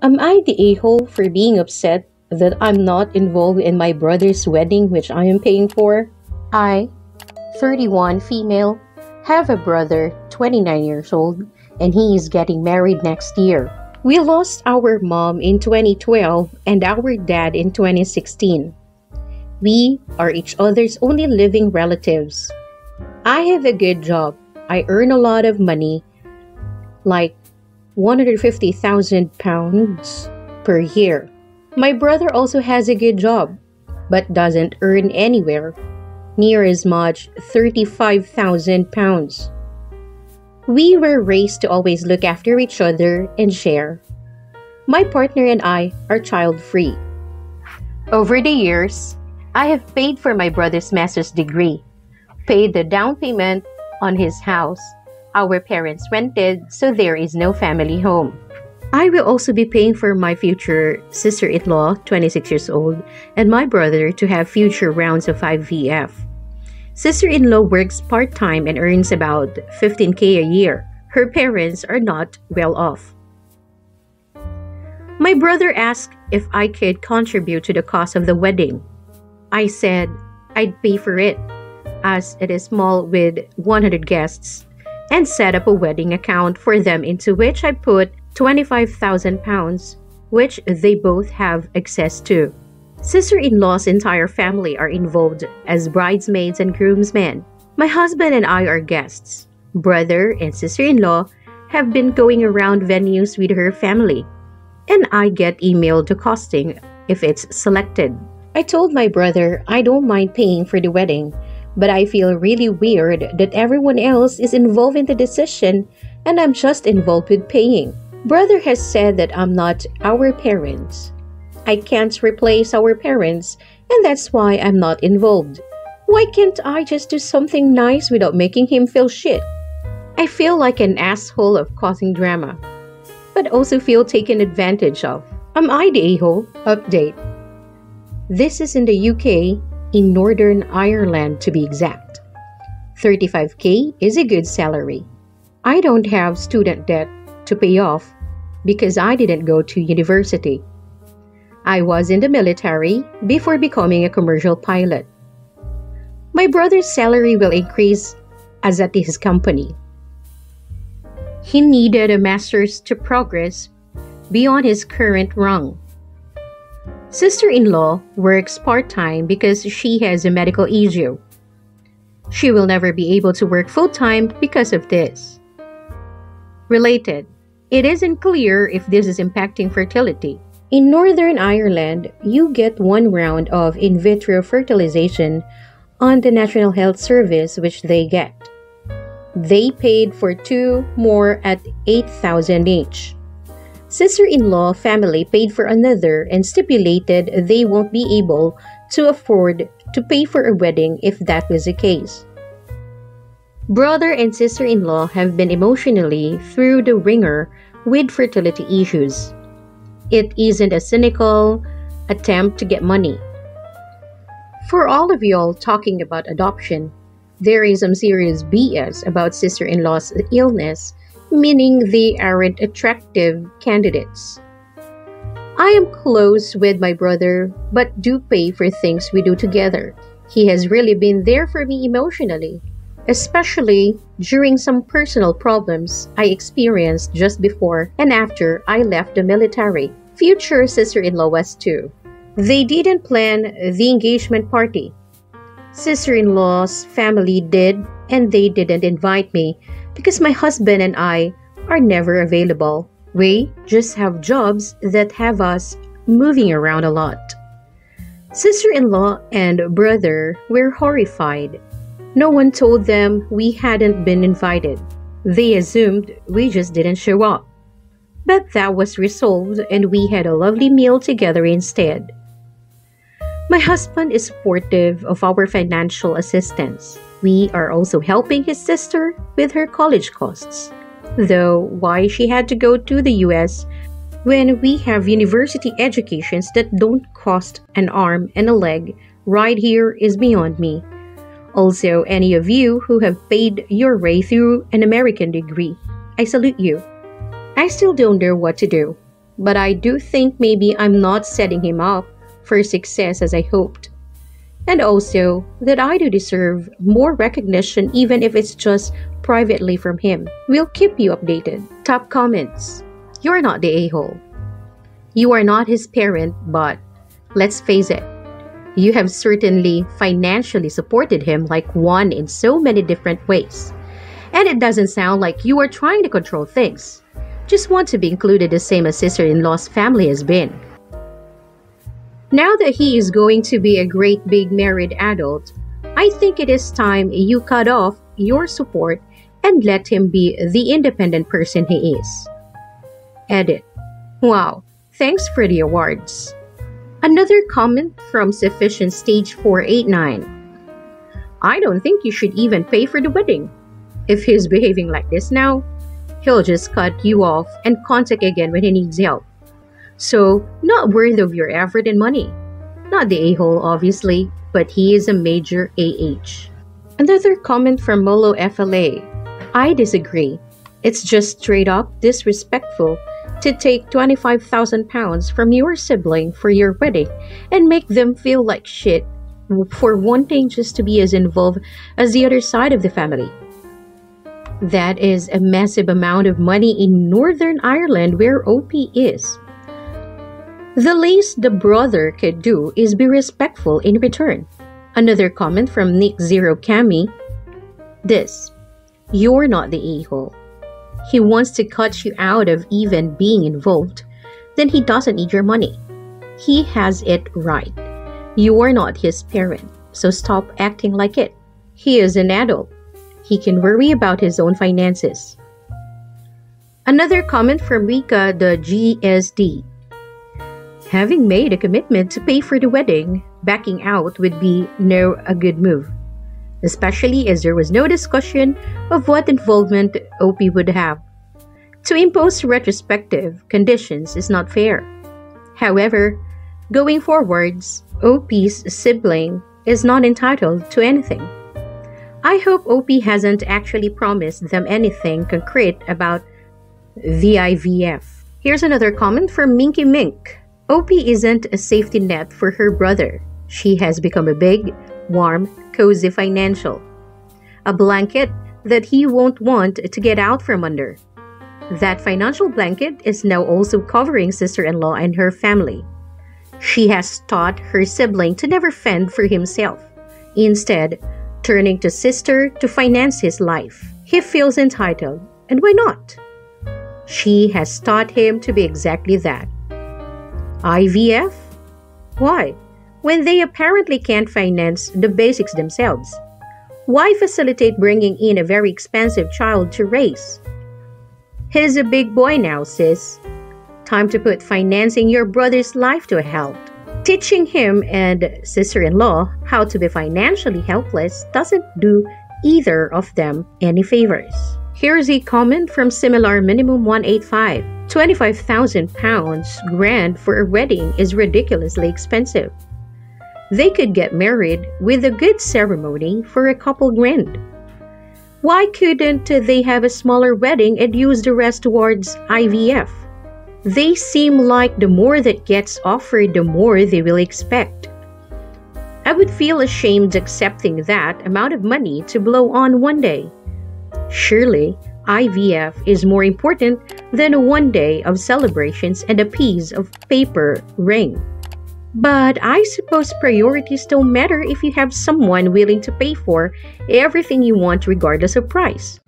Am I the a hole for being upset that I'm not involved in my brother's wedding, which I am paying for? I, 31 female, have a brother, 29 years old, and he is getting married next year. We lost our mom in 2012 and our dad in 2016. We are each other's only living relatives. I have a good job. I earn a lot of money, like 150,000 pounds per year. My brother also has a good job, but doesn't earn anywhere near as much 35,000 pounds. We were raised to always look after each other and share. My partner and I are child free. Over the years, I have paid for my brother's master's degree, paid the down payment on his house. Our parents rented, so there is no family home. I will also be paying for my future sister in law, 26 years old, and my brother to have future rounds of IVF. Sister in law works part time and earns about 15k a year. Her parents are not well off. My brother asked if I could contribute to the cost of the wedding. I said I'd pay for it, as it is small with 100 guests, and set up a wedding account for them into which I put 25,000 pounds, which they both have access to. Sister in law's entire family are involved as bridesmaids and groomsmen. My husband and I are guests. Brother and sister in law have been going around venues with her family, and I get emailed the costing if it's selected. I told my brother I don't mind paying for the wedding, but I feel really weird that everyone else is involved in the decision and I'm just involved with paying. Brother has said that I'm not our parents. I can't replace our parents, and that's why I'm not involved. Why can't I just do something nice without making him feel shit? I feel like an asshole of causing drama, but also feel taken advantage of. Am I the a hole? Update. This is in the UK, in Northern Ireland to be exact. 35k is a good salary. I don't have student debt to pay off because I didn't go to university. I was in the military before becoming a commercial pilot. My brother's salary will increase as at his company. He needed a master's to progress beyond his current rung. Sister in law works part time because she has a medical issue. She will never be able to work full time because of this. Related, it isn't clear if this is impacting fertility. In Northern Ireland, you get one round of in vitro fertilization on the National Health Service, which they get. They paid for two more at 8,000 each. Sister in law family paid for another and stipulated they won't be able to afford to pay for a wedding if that was the case. Brother and sister in law have been emotionally through the ringer with fertility issues. It isn't a cynical attempt to get money. For all of y'all talking about adoption, there is some serious BS about sister in law's illness meaning they aren't attractive candidates. I am close with my brother, but do pay for things we do together. He has really been there for me emotionally, especially during some personal problems I experienced just before and after I left the military. Future sister in law was too. They didn't plan the engagement party. Sister in law's family did, and they didn't invite me because my husband and I are never available. We just have jobs that have us moving around a lot. Sister in law and brother were horrified. No one told them we hadn't been invited. They assumed we just didn't show up. But that was resolved, and we had a lovely meal together instead. My husband is supportive of our financial assistance. We are also helping his sister with her college costs. Though why she had to go to the US when we have university educations that don't cost an arm and a leg right here is beyond me. Also, any of you who have paid your way through an American degree, I salute you. I still don't know what to do. but I do think maybe I'm not setting him up for success as I hoped. And also that I do deserve more recognition even if it's just privately from him. We'll keep you updated. Top comments. You're not the a-hole. You are not his parent, but let's face it, you have certainly financially supported him like one in so many different ways. And it doesn't sound like you are trying to control things. Just want to be included the same as sister in law's family has been. Now that he is going to be a great big married adult, I think it is time you cut off your support and let him be the independent person he is. Edit. Wow, thanks for the awards. Another comment from Sufficient Stage 489. I don't think you should even pay for the wedding. If he's behaving like this now, he'll just cut you off and contact again when he needs help. So, not worth of your effort and money. Not the a-hole, obviously, but he is a major AH. Another comment from Molo FLA. I disagree. It's just straight up disrespectful to take 25,000 pounds from your sibling for your wedding and make them feel like shit for wanting just to be as involved as the other side of the family. That is a massive amount of money in Northern Ireland where OP is. The least the brother could do is be respectful in return. Another comment from Nick Zero Cami. This, you're not the a-hole he wants to cut you out of even being involved, then he doesn't need your money. He has it right. You are not his parent, so stop acting like it. He is an adult. He can worry about his own finances. Another comment from Rika the GSD. Having made a commitment to pay for the wedding, backing out would be no a good move especially as there was no discussion of what involvement OP would have. To impose retrospective conditions is not fair. However, going forwards, OP's sibling is not entitled to anything. I hope OP hasn't actually promised them anything concrete about VIVF. Here's another comment from Minky Mink. OP isn't a safety net for her brother. She has become a big, warm, cozy financial. A blanket that he won't want to get out from under. That financial blanket is now also covering sister in law and her family. She has taught her sibling to never fend for himself, instead, turning to sister to finance his life. He feels entitled, and why not? She has taught him to be exactly that. IVF? Why? when they apparently can't finance the basics themselves? Why facilitate bringing in a very expensive child to raise? He's a big boy now, sis. Time to put financing your brother's life to a halt. Teaching him and sister in law how to be financially helpless doesn't do either of them any favors. Here's a comment from Similar Minimum 185. 25,000 pounds grand for a wedding is ridiculously expensive. They could get married with a good ceremony for a couple grand. Why couldn't they have a smaller wedding and use the rest towards IVF? They seem like the more that gets offered, the more they will expect. I would feel ashamed accepting that amount of money to blow on one day. Surely, IVF is more important than a one day of celebrations and a piece of paper ring. But I suppose priorities don't matter if you have someone willing to pay for everything you want regardless of price.